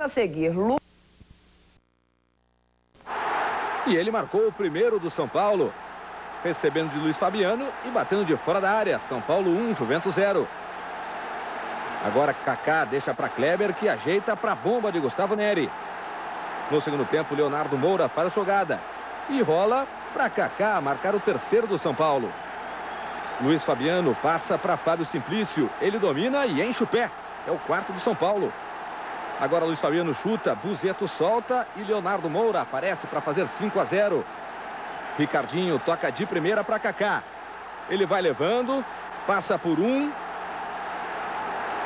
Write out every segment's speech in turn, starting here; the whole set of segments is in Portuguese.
A seguir, Lu... E ele marcou o primeiro do São Paulo, recebendo de Luiz Fabiano e batendo de fora da área. São Paulo 1, Juventus 0. Agora Kaká deixa para Kleber, que ajeita para a bomba de Gustavo Neri. No segundo tempo, Leonardo Moura faz a jogada. E rola para Kaká marcar o terceiro do São Paulo. Luiz Fabiano passa para Fábio Simplício. Ele domina e enche o pé. É o quarto do São Paulo. Agora Luiz Fabiano chuta, Buzeto solta e Leonardo Moura aparece para fazer 5 a 0. Ricardinho toca de primeira para Kaká. Ele vai levando, passa por um.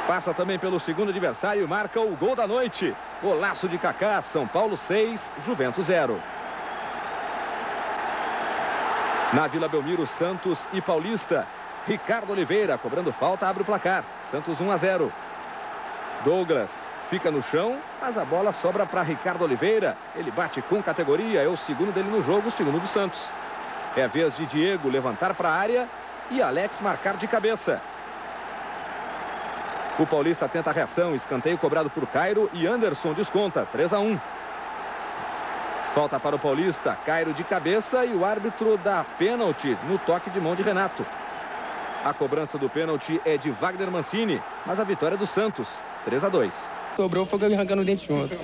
Passa também pelo segundo adversário e marca o gol da noite. Golaço de Kaká, São Paulo 6, Juventus 0. Na Vila Belmiro, Santos e Paulista. Ricardo Oliveira cobrando falta, abre o placar. Santos 1 a 0. Douglas fica no chão, mas a bola sobra para Ricardo Oliveira. Ele bate com categoria, é o segundo dele no jogo, o segundo do Santos. É a vez de Diego levantar para a área e Alex marcar de cabeça. O Paulista tenta a reação, escanteio cobrado por Cairo e Anderson desconta, 3 a 1. Falta para o Paulista, Cairo de cabeça e o árbitro dá pênalti no toque de mão de Renato. A cobrança do pênalti é de Wagner Mancini, mas a vitória é do Santos, 3 a 2. Sobrou, foi arrancando o dente junto.